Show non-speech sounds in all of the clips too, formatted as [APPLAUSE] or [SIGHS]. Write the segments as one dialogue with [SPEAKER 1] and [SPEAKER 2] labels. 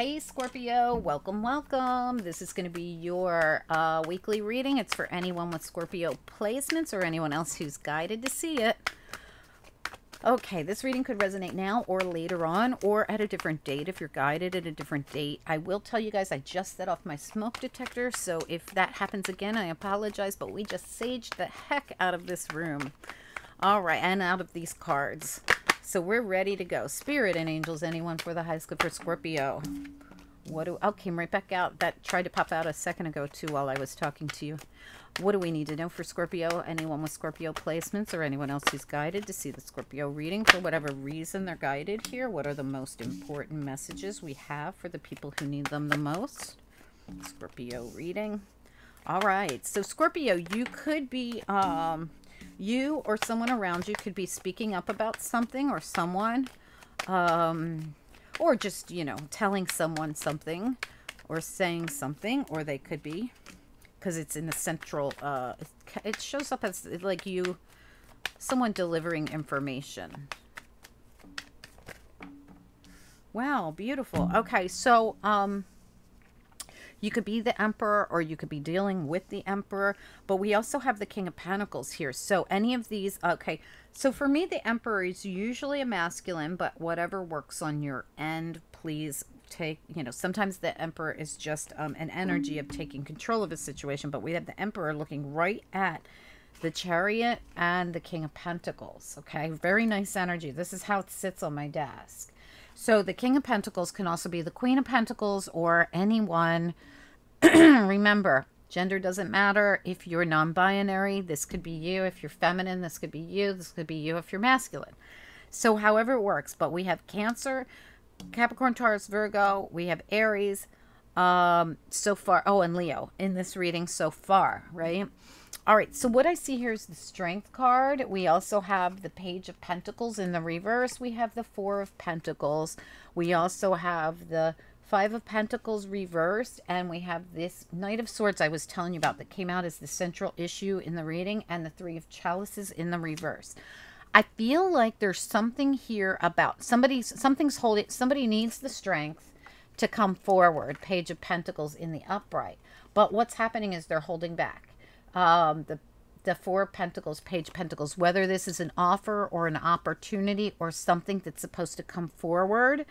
[SPEAKER 1] Hey Scorpio, welcome, welcome. This is going to be your uh, weekly reading. It's for anyone with Scorpio placements or anyone else who's guided to see it. Okay, this reading could resonate now or later on or at a different date if you're guided at a different date. I will tell you guys I just set off my smoke detector, so if that happens again, I apologize, but we just saged the heck out of this room. All right, and out of these cards. So we're ready to go. Spirit and angels, anyone for the high school for Scorpio. What do oh came right back out. That tried to pop out a second ago too while I was talking to you. What do we need to know for Scorpio? Anyone with Scorpio placements or anyone else who's guided to see the Scorpio reading for whatever reason they're guided here? What are the most important messages we have for the people who need them the most? Scorpio reading. All right. So Scorpio, you could be um you or someone around you could be speaking up about something or someone um or just, you know, telling someone something or saying something or they could be because it's in the central uh it shows up as like you someone delivering information. Wow beautiful. Okay so um you could be the emperor or you could be dealing with the emperor but we also have the king of pentacles here so any of these okay so for me the emperor is usually a masculine but whatever works on your end please take, you know, sometimes the emperor is just um, an energy of taking control of a situation, but we have the emperor looking right at the chariot and the king of pentacles. Okay, very nice energy. This is how it sits on my desk. So the king of pentacles can also be the queen of pentacles or anyone. [CLEARS THROAT] Remember, gender doesn't matter. If you're non-binary, this could be you. If you're feminine, this could be you. This could be you if you're masculine. So however it works, but we have Cancer, Capricorn, Taurus, Virgo. We have Aries um, so far. Oh, and Leo in this reading so far, right? All right, so what I see here is the Strength card. We also have the Page of Pentacles in the reverse. We have the Four of Pentacles. We also have the Five of Pentacles reversed. And we have this Knight of Swords I was telling you about that came out as the central issue in the reading. And the Three of Chalices in the reverse. I feel like there's something here about somebody's something's holding somebody needs the strength to come forward. Page of Pentacles in the upright. But what's happening is they're holding back. Um, the the four pentacles page pentacles whether this is an offer or an opportunity or something that's supposed to come forward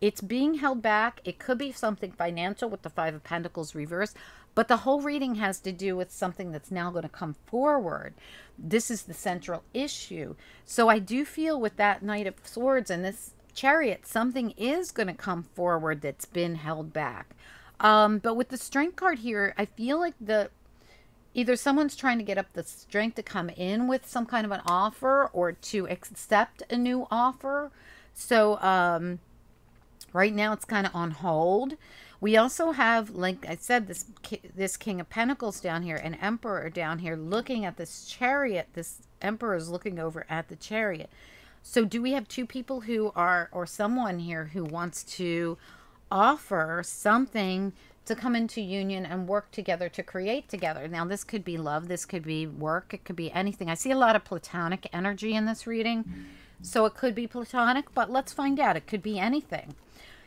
[SPEAKER 1] it's being held back it could be something financial with the five of pentacles reverse but the whole reading has to do with something that's now going to come forward. This is the central issue. So I do feel with that Knight of Swords and this chariot, something is going to come forward that's been held back. Um, but with the strength card here, I feel like the either someone's trying to get up the strength to come in with some kind of an offer or to accept a new offer. So um, right now it's kind of on hold. We also have, like I said, this this King of Pentacles down here, an Emperor down here looking at this chariot. This Emperor is looking over at the chariot. So do we have two people who are, or someone here who wants to offer something to come into union and work together to create together. Now, this could be love, this could be work, it could be anything. I see a lot of platonic energy in this reading. So it could be platonic, but let's find out. It could be anything.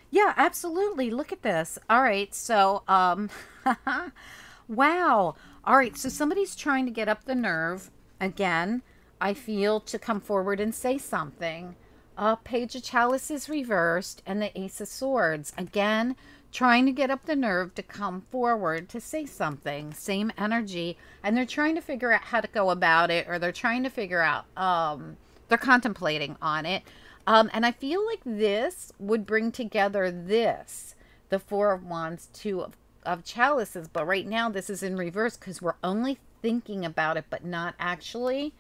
[SPEAKER 1] Yeah, absolutely. Look at this. All right. So, um, [LAUGHS] wow. All right. So somebody's trying to get up the nerve again. I feel to come forward and say something. Uh, Page of Chalices reversed and the Ace of Swords. Again, trying to get up the nerve to come forward to say something. Same energy. And they're trying to figure out how to go about it or they're trying to figure out, um, they're contemplating on it. Um, and I feel like this would bring together this, the Four of Wands, Two of, of Chalices. But right now, this is in reverse because we're only thinking about it, but not actually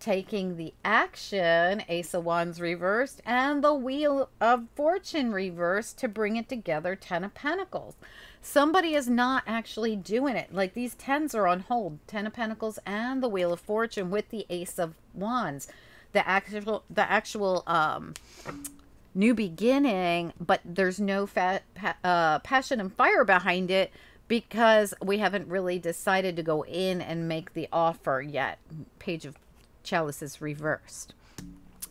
[SPEAKER 1] taking the action. Ace of Wands reversed and the Wheel of Fortune reversed to bring it together. Ten of Pentacles. Somebody is not actually doing it. Like these tens are on hold. Ten of Pentacles and the Wheel of Fortune with the Ace of Wands the actual the actual um new beginning but there's no fa- pa- uh, passion and fire behind it because we haven't really decided to go in and make the offer yet page of chalices reversed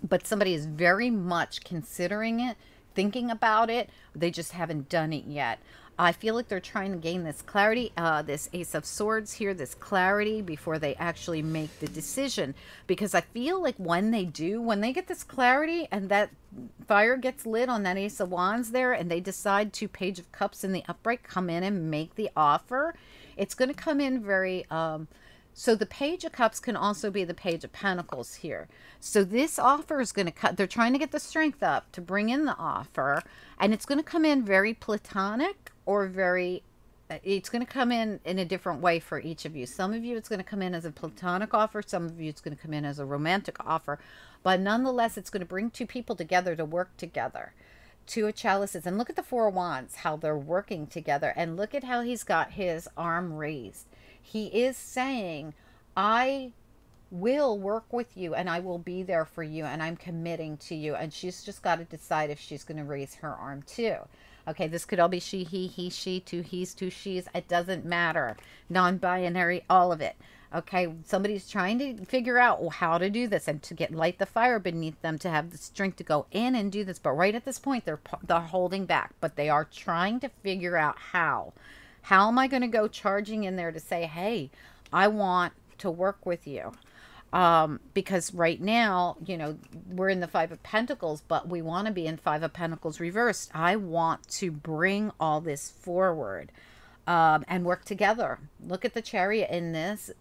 [SPEAKER 1] but somebody is very much considering it thinking about it. They just haven't done it yet. I feel like they're trying to gain this clarity, uh, this Ace of Swords here, this clarity before they actually make the decision. Because I feel like when they do, when they get this clarity and that fire gets lit on that Ace of Wands there and they decide to Page of Cups in the upright come in and make the offer, it's going to come in very... Um, so the Page of Cups can also be the Page of Pentacles here. So this offer is going to cut. They're trying to get the strength up to bring in the offer. And it's going to come in very platonic or very uh, it's going to come in in a different way for each of you. Some of you it's going to come in as a platonic offer, some of you it's going to come in as a romantic offer, but nonetheless it's going to bring two people together to work together. Two of chalices and look at the four of wands how they're working together and look at how he's got his arm raised. He is saying, "I will work with you and I will be there for you and I'm committing to you." And she's just got to decide if she's going to raise her arm too. Okay, this could all be she, he, he, she, two he's, two she's. It doesn't matter. Non binary, all of it. Okay, somebody's trying to figure out how to do this and to get light the fire beneath them to have the strength to go in and do this. But right at this point, they're they're holding back, but they are trying to figure out how. How am I going to go charging in there to say, "Hey, I want to work with you." um, because right now, you know, we're in the Five of Pentacles, but we want to be in Five of Pentacles reversed. I want to bring all this forward um, and work together. Look at the chariot in this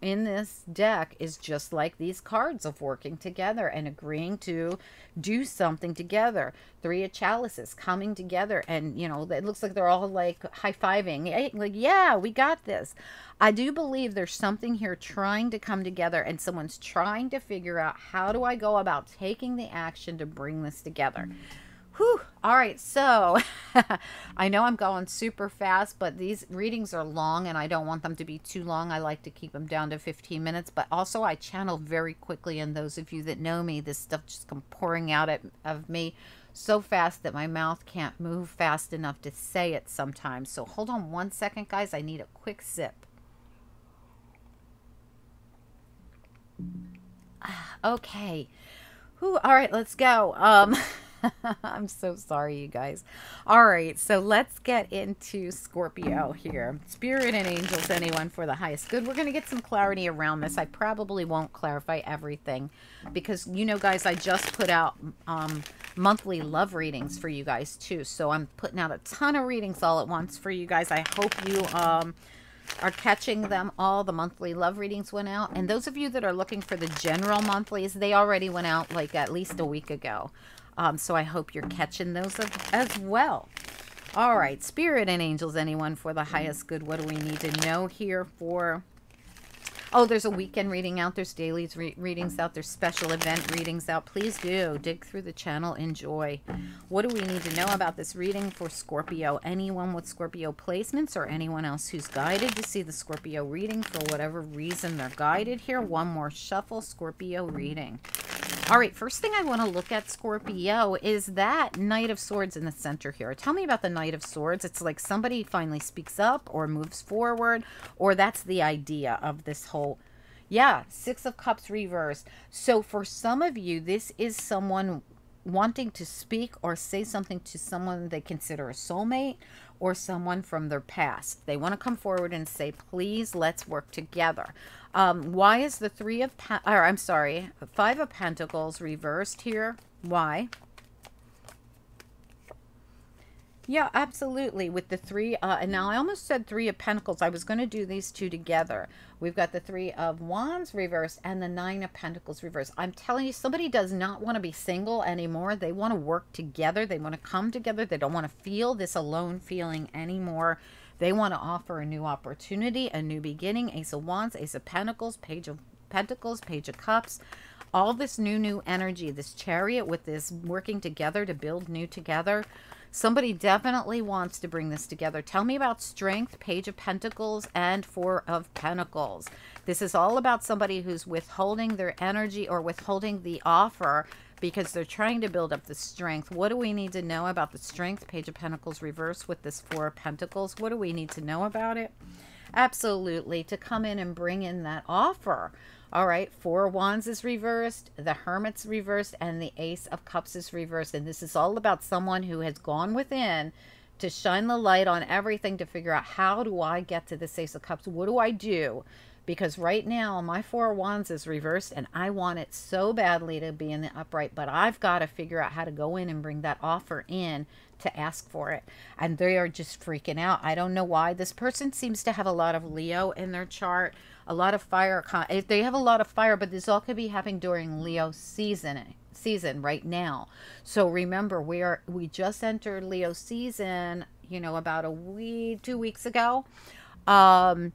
[SPEAKER 1] in this deck is just like these cards of working together and agreeing to do something together. Three of chalices coming together and, you know, it looks like they're all like high-fiving. Like, yeah, we got this. I do believe there's something here trying to come together and someone's trying to figure out how do I go about taking the action to bring this together. Mm -hmm Whew. All right, so [LAUGHS] I know I'm going super fast, but these readings are long and I don't want them to be too long. I like to keep them down to 15 minutes, but also I channel very quickly. And those of you that know me, this stuff just comes pouring out at, of me so fast that my mouth can't move fast enough to say it sometimes. So hold on one second, guys. I need a quick sip. [SIGHS] Okay. Whew. All right, let's go. Um... [LAUGHS] [LAUGHS] I'm so sorry, you guys. All right, so let's get into Scorpio here. Spirit and angels, anyone for the highest good. We're going to get some clarity around this. I probably won't clarify everything because, you know, guys, I just put out um, monthly love readings for you guys, too. So I'm putting out a ton of readings all at once for you guys. I hope you... Um, are catching them all. The monthly love readings went out. And those of you that are looking for the general monthlies, they already went out like at least a week ago. Um, so I hope you're catching those as well. All right, spirit and angels, anyone for the highest good. What do we need to know here for Oh, there's a weekend reading out. There's daily re readings out. There's special event readings out. Please do dig through the channel. Enjoy. What do we need to know about this reading for Scorpio? Anyone with Scorpio placements or anyone else who's guided to see the Scorpio reading for whatever reason they're guided here. One more shuffle Scorpio reading. All right, first thing I want to look at, Scorpio, is that Knight of Swords in the center here. Tell me about the Knight of Swords. It's like somebody finally speaks up or moves forward, or that's the idea of this whole... Yeah, Six of Cups reversed. So for some of you, this is someone wanting to speak or say something to someone they consider a soulmate or someone from their past. They want to come forward and say, please, let's work together. Um, why is the three of, or I'm sorry, five of pentacles reversed here? Why? Yeah, absolutely. With the three, uh, and now I almost said three of pentacles. I was going to do these two together. We've got the three of wands reversed and the nine of pentacles reversed. I'm telling you, somebody does not want to be single anymore. They want to work together. They want to come together. They don't want to feel this alone feeling anymore. They want to offer a new opportunity, a new beginning. Ace of Wands, Ace of Pentacles, Page of Pentacles, Page of Cups. All this new, new energy, this chariot with this working together to build new together. Somebody definitely wants to bring this together. Tell me about strength, page of pentacles, and four of pentacles. This is all about somebody who's withholding their energy or withholding the offer because they're trying to build up the strength. What do we need to know about the strength? Page of Pentacles reverse with this Four of Pentacles. What do we need to know about it? Absolutely. To come in and bring in that offer. All right, Four Wands is reversed, the Hermit's reversed, and the Ace of Cups is reversed. And this is all about someone who has gone within to shine the light on everything to figure out how do I get to this Ace of Cups? What do I do? Because right now my Four Wands is reversed and I want it so badly to be in the upright, but I've got to figure out how to go in and bring that offer in to ask for it. And they are just freaking out. I don't know why. This person seems to have a lot of Leo in their chart a lot of fire. If they have a lot of fire, but this all could be happening during Leo season season right now. So remember, we are we just entered Leo season. You know, about a week, two weeks ago. Um,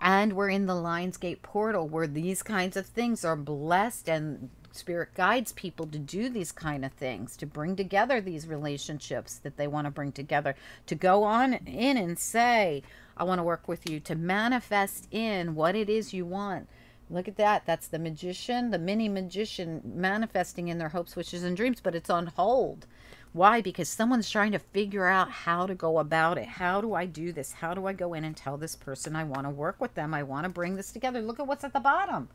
[SPEAKER 1] and we're in the Lionsgate portal where these kinds of things are blessed and spirit guides people to do these kind of things to bring together these relationships that they want to bring together to go on in and say I want to work with you to manifest in what it is you want. Look at that. That's the magician, the mini magician manifesting in their hopes, wishes, and dreams, but it's on hold. Why? Because someone's trying to figure out how to go about it. How do I do this? How do I go in and tell this person I want to work with them? I want to bring this together. Look at what's at the bottom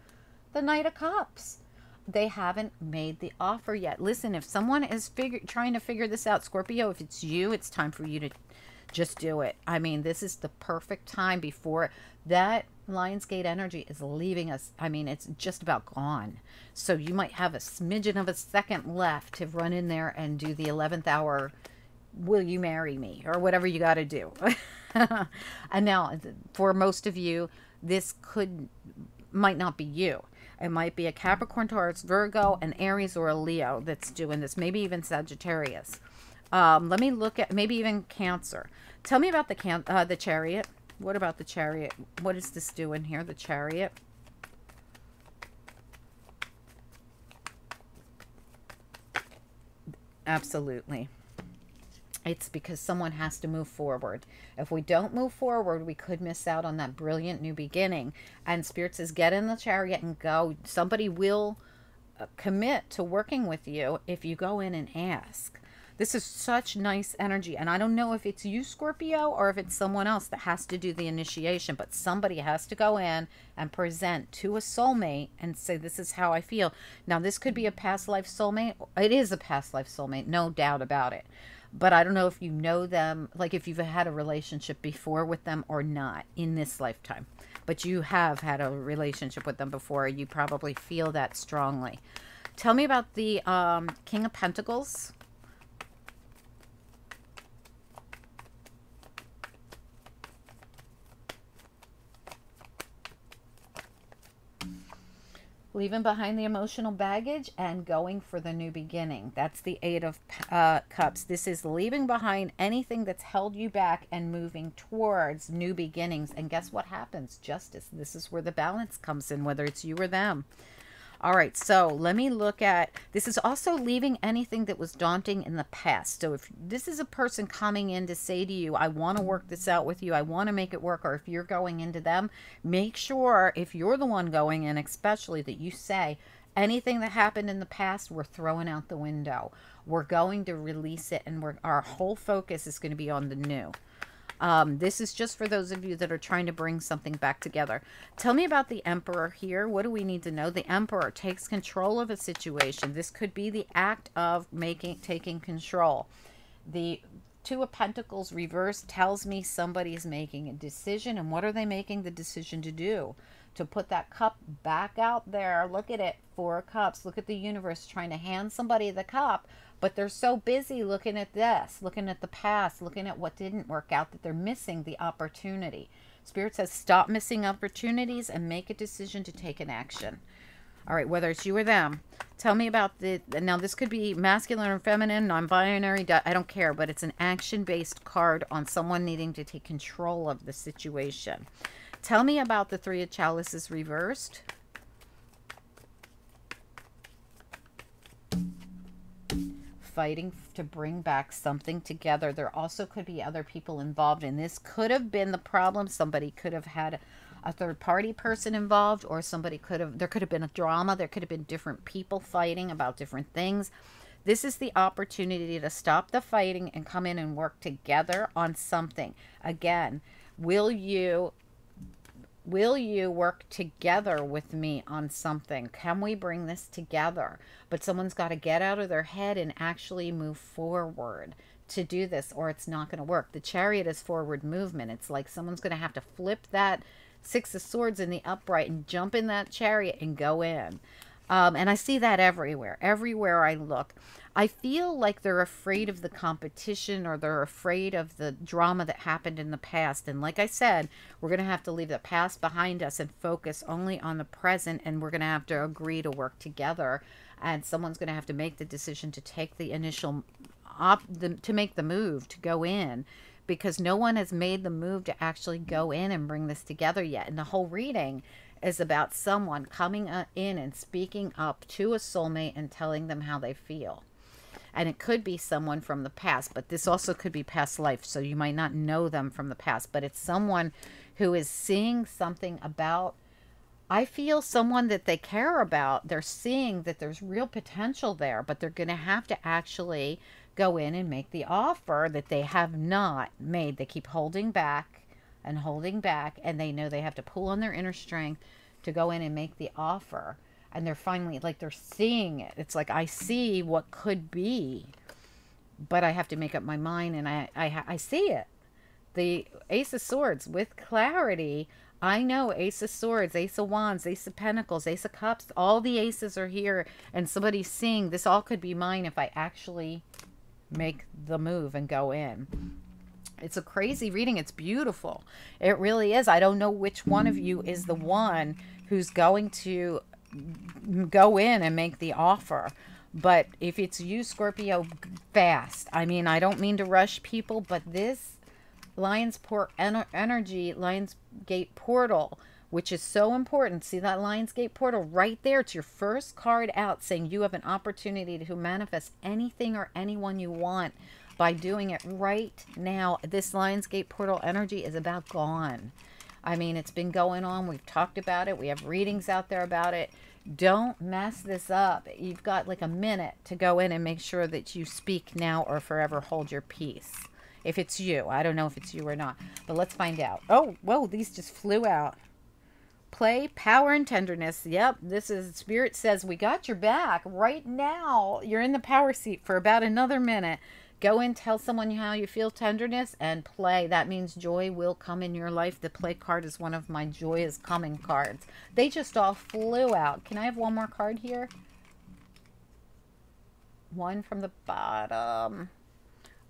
[SPEAKER 1] the Knight of Cups. They haven't made the offer yet. Listen, if someone is figure, trying to figure this out, Scorpio, if it's you, it's time for you to just do it. I mean, this is the perfect time before that Lionsgate energy is leaving us. I mean, it's just about gone. So you might have a smidgen of a second left to run in there and do the 11th hour, will you marry me? Or whatever you got to do. [LAUGHS] and now, for most of you, this could, might not be you. It might be a Capricorn, Taurus, Virgo, an Aries, or a Leo that's doing this. Maybe even Sagittarius. Um, let me look at maybe even Cancer. Tell me about the can uh, the chariot. What about the chariot? What is this doing here? The chariot. Absolutely. It's because someone has to move forward. If we don't move forward, we could miss out on that brilliant new beginning. And Spirit says, get in the chariot and go. Somebody will uh, commit to working with you if you go in and ask. This is such nice energy. And I don't know if it's you, Scorpio, or if it's someone else that has to do the initiation, but somebody has to go in and present to a soulmate and say, This is how I feel. Now, this could be a past life soulmate. It is a past life soulmate, no doubt about it. But I don't know if you know them, like if you've had a relationship before with them or not in this lifetime. But you have had a relationship with them before. You probably feel that strongly. Tell me about the um, King of Pentacles. Leaving behind the emotional baggage and going for the new beginning. That's the Eight of uh, Cups. This is leaving behind anything that's held you back and moving towards new beginnings. And guess what happens? Justice. This is where the balance comes in, whether it's you or them. All right, so let me look at this is also leaving anything that was daunting in the past. So if this is a person coming in to say to you, I want to work this out with you, I want to make it work, or if you're going into them, make sure if you're the one going in, especially that you say, anything that happened in the past, we're throwing out the window. We're going to release it, and we're, our whole focus is going to be on the new. Um, this is just for those of you that are trying to bring something back together. Tell me about the Emperor here. What do we need to know? The Emperor takes control of a situation. This could be the act of making taking control. The Two of Pentacles reverse tells me somebody's making a decision. And what are they making the decision to do? To put that cup back out there. Look at it. Four cups. Look at the universe trying to hand somebody the cup but they're so busy looking at this, looking at the past, looking at what didn't work out that they're missing the opportunity. Spirit says stop missing opportunities and make a decision to take an action. All right, whether it's you or them, tell me about the. Now, this could be masculine or feminine, non binary, I don't care, but it's an action based card on someone needing to take control of the situation. Tell me about the Three of Chalices reversed. Fighting to bring back something together. There also could be other people involved, and this could have been the problem. Somebody could have had a third party person involved, or somebody could have, there could have been a drama. There could have been different people fighting about different things. This is the opportunity to stop the fighting and come in and work together on something. Again, will you will you work together with me on something? Can we bring this together? But someone's got to get out of their head and actually move forward to do this, or it's not going to work. The chariot is forward movement. It's like someone's going to have to flip that six of swords in the upright and jump in that chariot and go in. Um, and I see that everywhere. Everywhere I look. I feel like they're afraid of the competition or they're afraid of the drama that happened in the past. And like I said, we're going to have to leave the past behind us and focus only on the present. And we're going to have to agree to work together. And someone's going to have to make the decision to take the initial op the, to make the move to go in because no one has made the move to actually go in and bring this together yet. And the whole reading is about someone coming uh, in and speaking up to a soulmate and telling them how they feel and it could be someone from the past but this also could be past life. So you might not know them from the past but it's someone who is seeing something about I feel someone that they care about. They're seeing that there's real potential there but they're going to have to actually go in and make the offer that they have not made. They keep holding back and holding back and they know they have to pull on their inner strength to go in and make the offer and they're finally like they're seeing it. It's like I see what could be, but I have to make up my mind, and I I, I see it. The Ace of Swords with clarity. I know Ace of Swords, Ace of Wands, Ace of Pentacles, Ace of Cups. All the aces are here, and somebody's seeing this. All could be mine if I actually make the move and go in. It's a crazy reading. It's beautiful. It really is. I don't know which one of you is the one who's going to go in and make the offer. But if it's you, Scorpio, fast. I mean, I don't mean to rush people, but this Lions Port en Energy, Lionsgate Portal, which is so important. See that Lionsgate Portal right there? It's your first card out saying you have an opportunity to manifest anything or anyone you want by doing it right now. This Lionsgate Portal energy is about gone. I mean, it's been going on. We've talked about it. We have readings out there about it. Don't mess this up. You've got like a minute to go in and make sure that you speak now or forever hold your peace. If it's you. I don't know if it's you or not. But let's find out. Oh, whoa, these just flew out. Play, power, and tenderness. Yep, this is Spirit says we got your back right now. You're in the power seat for about another minute. Go and tell someone how you feel tenderness and play. That means joy will come in your life. The play card is one of my joy is coming cards. They just all flew out. Can I have one more card here? One from the bottom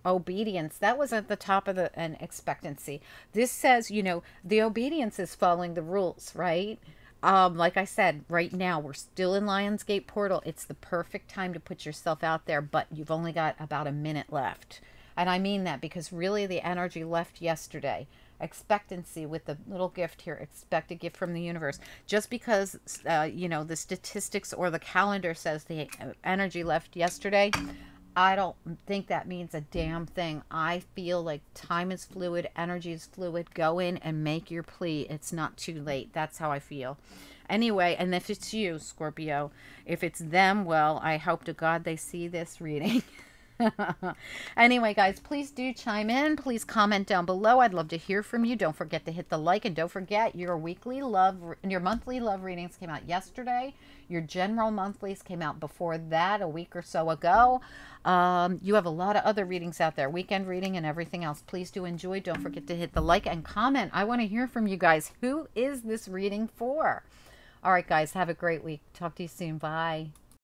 [SPEAKER 1] obedience that was at the top of the an expectancy this says you know the obedience is following the rules right um, like I said, right now we're still in Lionsgate Portal. It's the perfect time to put yourself out there, but you've only got about a minute left. And I mean that because really the energy left yesterday. Expectancy with the little gift here. Expect a gift from the universe. Just because, uh, you know, the statistics or the calendar says the energy left yesterday, I don't think that means a damn thing. I feel like time is fluid, energy is fluid. Go in and make your plea. It's not too late. That's how I feel. Anyway, and if it's you, Scorpio, if it's them, well, I hope to God they see this reading. [LAUGHS] [LAUGHS] anyway, guys, please do chime in. Please comment down below. I'd love to hear from you. Don't forget to hit the like and don't forget your weekly love, your monthly love readings came out yesterday. Your general monthlies came out before that, a week or so ago. Um, you have a lot of other readings out there, weekend reading and everything else. Please do enjoy. Don't forget to hit the like and comment. I want to hear from you guys. Who is this reading for? All right, guys, have a great week. Talk to you soon. Bye.